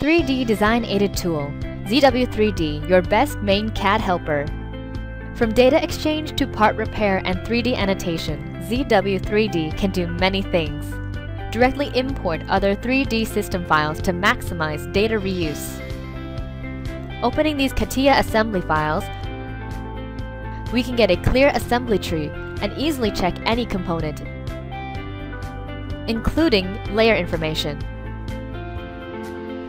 3D Design Aided Tool, ZW3D, your best main CAD helper. From data exchange to part repair and 3D annotation, ZW3D can do many things. Directly import other 3D system files to maximize data reuse. Opening these CATIA assembly files, we can get a clear assembly tree and easily check any component, including layer information.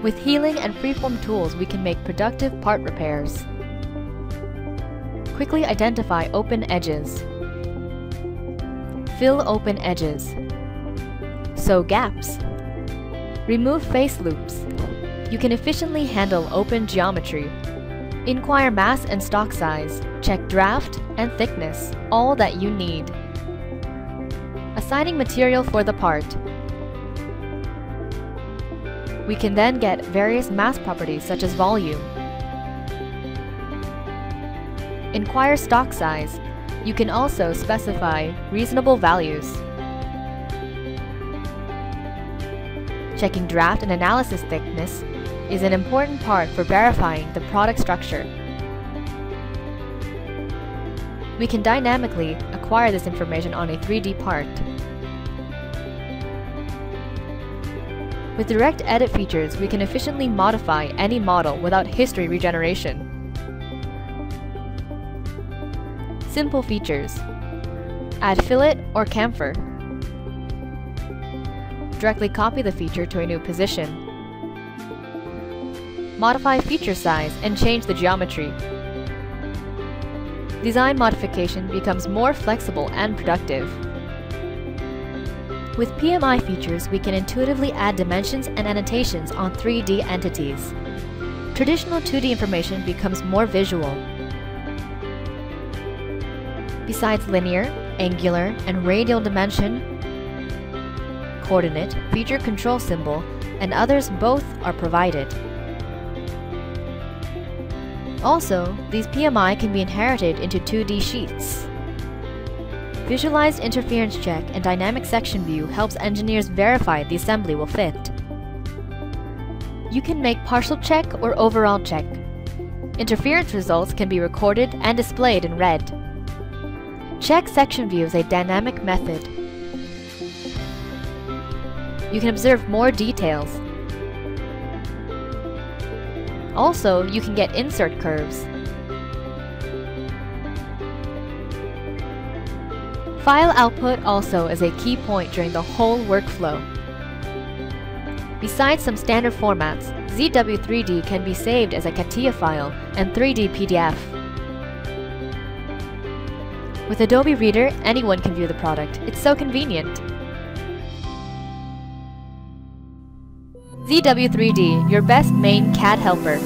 With healing and freeform tools, we can make productive part repairs. Quickly identify open edges. Fill open edges. Sew gaps. Remove face loops. You can efficiently handle open geometry. Inquire mass and stock size. Check draft and thickness, all that you need. Assigning material for the part. We can then get various mass properties such as volume. Inquire stock size. You can also specify reasonable values. Checking draft and analysis thickness is an important part for verifying the product structure. We can dynamically acquire this information on a 3D part. With direct edit features, we can efficiently modify any model without history regeneration. Simple features. Add fillet or chamfer. Directly copy the feature to a new position. Modify feature size and change the geometry. Design modification becomes more flexible and productive. With PMI features, we can intuitively add dimensions and annotations on 3D entities. Traditional 2D information becomes more visual. Besides linear, angular, and radial dimension, coordinate, feature control symbol, and others both are provided. Also, these PMI can be inherited into 2D sheets. Visualized interference check and dynamic section view helps engineers verify the assembly will fit. You can make partial check or overall check. Interference results can be recorded and displayed in red. Check section view is a dynamic method. You can observe more details. Also, you can get insert curves. File output also is a key point during the whole workflow. Besides some standard formats, ZW3D can be saved as a CATIA file and 3D PDF. With Adobe Reader, anyone can view the product. It's so convenient. ZW3D, your best main CAD helper.